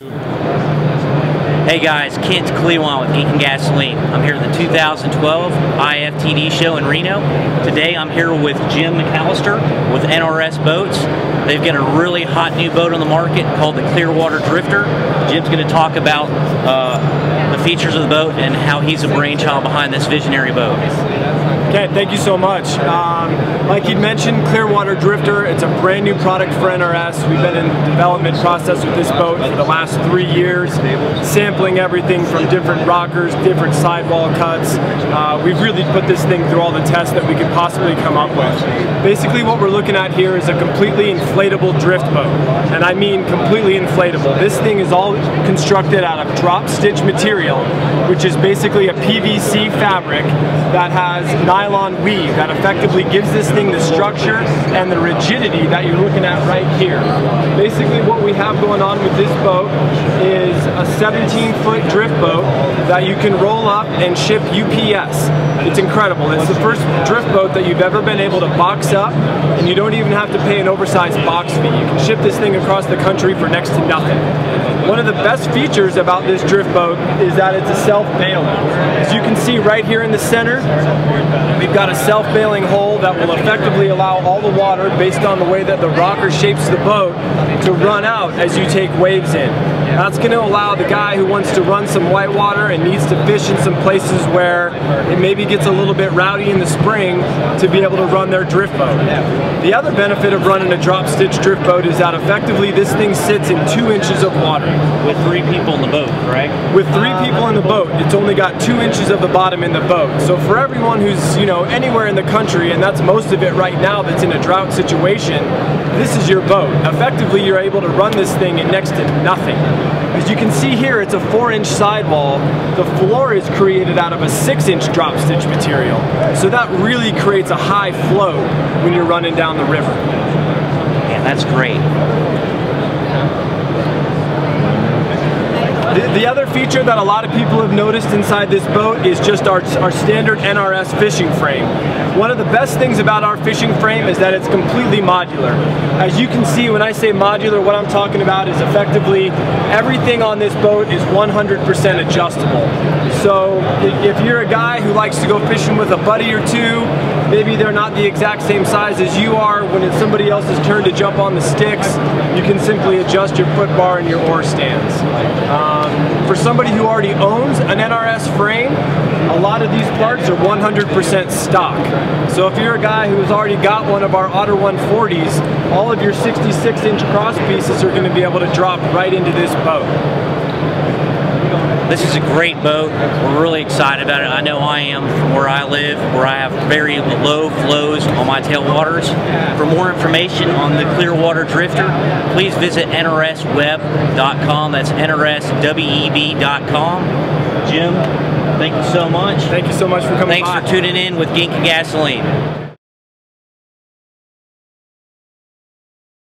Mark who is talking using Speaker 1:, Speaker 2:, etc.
Speaker 1: Hey guys, Kent Klewein with Gink and Gasoline. I'm here at the 2012 IFTD show in Reno. Today I'm here with Jim McAllister with NRS Boats. They've got a really hot new boat on the market called the Clearwater Drifter. Jim's going to talk about uh, the features of the boat and how he's a brainchild behind this visionary boat.
Speaker 2: Okay, thank you so much. Um, like you mentioned, Clearwater Drifter, it's a brand new product for NRS. We've been in the development process with this boat for the last three years, sampling everything from different rockers, different sidewall cuts. Uh, we've really put this thing through all the tests that we could possibly come up with. Basically what we're looking at here is a completely inflatable drift boat. And I mean completely inflatable. This thing is all constructed out of drop stitch material, which is basically a PVC fabric that has nylon weave that effectively gives this thing the structure and the rigidity that you're looking at right here. Basically what we have going on with this boat is a 17 foot drift boat that you can roll up and ship UPS. It's incredible. It's the first drift boat that you've ever been able to box up and you don't even have to pay an oversized box fee. You can ship this thing across the country for next to nothing. One of the best features about this drift boat is that it's a self-bailing. As you can see right here in the center, we've got a self-bailing hole that will effectively allow all the water, based on the way that the rocker shapes the boat, to run out as you take waves in. That's going to allow the guy who wants to run some whitewater and needs to fish in some places where it maybe gets a little bit rowdy in the spring to be able to run their drift boat. The other benefit of running a drop stitch drift boat is that effectively this thing sits in two inches of water.
Speaker 1: With three people in the boat, correct?
Speaker 2: With three people in the boat, it's only got two inches of the bottom in the boat. So for everyone who's, you know, anywhere in the country, and that's most of it right now that's in a drought situation, this is your boat. Effectively, you're able to run this thing in next to nothing. As you can see here, it's a four inch sidewall. The floor is created out of a six inch drop stitch material. So that really creates a high flow when you're running down the river.
Speaker 1: Yeah, that's great.
Speaker 2: The, the, other feature that a lot of people have noticed inside this boat is just our, our standard NRS fishing frame. One of the best things about our fishing frame is that it's completely modular. As you can see, when I say modular, what I'm talking about is effectively everything on this boat is 100% adjustable. So if you're a guy who likes to go fishing with a buddy or two, maybe they're not the exact same size as you are, when it's somebody else's turn to jump on the sticks, you can simply adjust your foot bar and your oar stands. Um, for somebody who already owns an NRS frame, a lot of these parts are 100% stock. So if you're a guy who's already got one of our Otter 140s, all of your 66 inch cross pieces are going to be able to drop right into this boat.
Speaker 1: This is a great boat. We're really excited about it. I know I am from where I live, where I have very low flows on my tailwaters. For more information on the Clearwater Drifter, please visit nrsweb.com. That's nrsweb.com. Jim, thank you so much.
Speaker 2: Thank you so much for coming
Speaker 1: Thanks
Speaker 2: by.
Speaker 1: for tuning in with Gink and Gasoline.